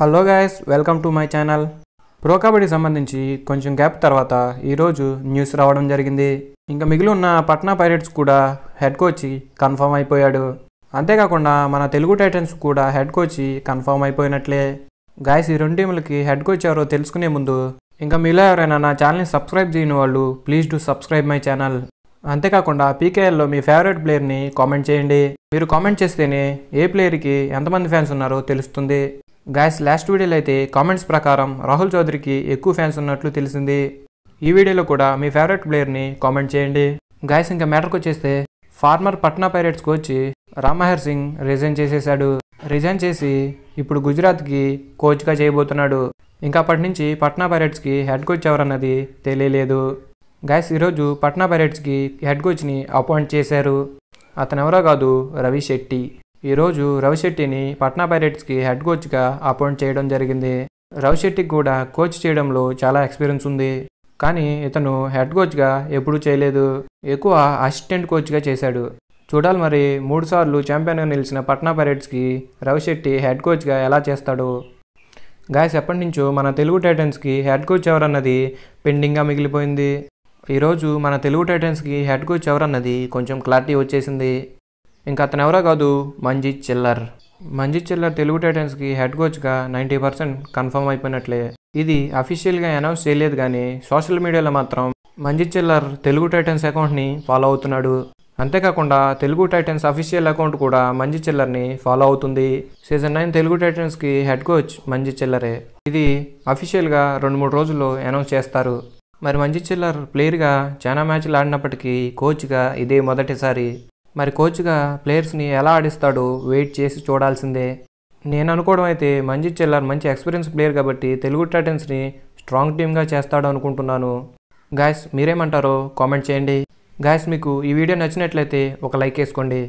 Hello guys welcome to my channel. Pro కబడ్డీకి సంబంధించి కొంచెం gap తర్వాత ఈరోజు న్యూస్ రావడం జరిగింది. ఇంకా మిగిలి ఉన్న పట్నా పైరేట్స్ కూడా హెడ్ కోచ్ కన్ఫర్మ్ అయిపోయాడు. అంతేకాకుండా మన తెలుగు టైటన్స్ కూడా హెడ్ కోచ్ కన్ఫర్మ్ అయిపోయినట్లే. గాయస్ ఈ రెండు టీములకి హెడ్ కోచ్ ఎవరో తెలుసుకునే ముందు ఇంకా మీలో ఎవరైనా నా ఛానల్ని సబ్స్క్రైబ్ చేయని వాళ్ళు please to subscribe my channel. అంతేకాకుండా పీకేఎల్లో మీ ఫేవరెట్ ప్లేయర్ని కామెంట్ చేయండి. మీరు కామెంట్ చేస్తేనే ఏ ప్లేయర్కి ఎంతమంది ఫ్యాన్స్ ఉన్నారో తెలుస్తుంది. గాయస్ లాస్ట్ వీడియోలో అయితే కామెంట్స్ ప్రకారం రాహుల్ చౌదరికి ఎక్కువ ఫ్యాన్స్ ఉన్నట్లు తెలిసింది. ఈ వీడియోలో కూడా మీ ఫేవరెట్ ప్లేయర్ని కామెంట్ చేయండి. గాయస్ ఇంకా మ్యాటర్కి వచ్చేస్తే former Patna Pirates coach Rammehar Singh resign చేసేశాడు. రిజైన్ చేసి ఇప్పుడు గుజరాత్కి కోచ్గా చేయబోతున్నాడు. ఇంకా అప్పటి నుంచి పట్నా పైరేట్స్కి హెడ్ కోచ్ ఎవరన్నది తెలియలేదు. గాయస్ ఈరోజు పట్నా పైరేట్స్కి హెడ్ కోచ్ని అపాయింట్ చేశారు. అతను ఎవరో కాదు రవి శెట్టి. ఈరోజు రవిశెట్టిని పట్నా పైరెట్స్కి హెడ్ కోచ్గా అపాయింట్ చేయడం జరిగింది. రవిశెట్టికి కూడా కోచ్ చేయడంలో చాలా ఎక్స్పీరియన్స్ ఉంది. కానీ ఇతను హెడ్ కోచ్గా ఎప్పుడూ చేయలేదు. ఎక్కువ అసిస్టెంట్ కోచ్గా చేశాడు. చూడాలి మరి మూడు సార్లు ఛాంపియన్గా నిలిచిన పట్నా పైరెట్స్కి రవిశెట్టి హెడ్ కోచ్గా ఎలా చేస్తాడు? గాయస్ ఎప్పటి నుంచో మన తెలుగు టైటన్స్కి హెడ్ కోచ్ ఎవరన్నది పెండింగ్గా మిగిలిపోయింది. ఈరోజు మన తెలుగు టైటన్స్కి హెడ్ కోచ్ ఎవరన్నది కొంచెం క్లారిటీ వచ్చేసింది. ఇంకా అతను ఎవరో కాదు మంజిత్ చిల్లర్. మంజిత్ చిల్లర్ తెలుగు టైటన్స్కి హెడ్ కోచ్గా నైంటీ పర్సెంట్ కన్ఫర్మ్ అయిపోయినట్లే. ఇది అఫీషియల్గా అనౌన్స్ చేయలేదు కానీ సోషల్ మీడియాలో మాత్రం మంజిత్ చిల్లర్ తెలుగు టైటన్స్ అకౌంట్ని ఫాలో అవుతున్నాడు. అంతేకాకుండా తెలుగు టైటన్స్ అఫీషియల్ అకౌంట్ కూడా మంజీ చిల్లర్ని ఫాలో అవుతుంది. సీజన్ నైన్ తెలుగు టైటన్స్కి హెడ్ కోచ్ మంజీ చిల్లరే. ఇది అఫీషియల్గా రెండు మూడు రోజుల్లో అనౌన్స్ చేస్తారు. మరి మంజీ చిల్లర్ ప్లేయర్గా చాలా మ్యాచ్లు ఆడినప్పటికీ కోచ్గా ఇదే మొదటిసారి. మరి కోచ్గా ప్లేయర్స్ని ఎలా ఆడిస్తాడో వెయిట్ చేసి చూడాల్సిందే. నేను అనుకోవడం అయితే మంజిత్ చిల్లర్ మంచి ఎక్స్పీరియన్స్ ప్లేయర్ కాబట్టి తెలుగు టైటన్స్ని స్ట్రాంగ్ టీమ్గా చేస్తాడు అనుకుంటున్నాను. గాయస్ మీరేమంటారో కామెంట్ చేయండి. గాయస్ మీకు ఈ వీడియో నచ్చినట్లయితే ఒక లైక్ వేసుకోండి.